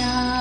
자.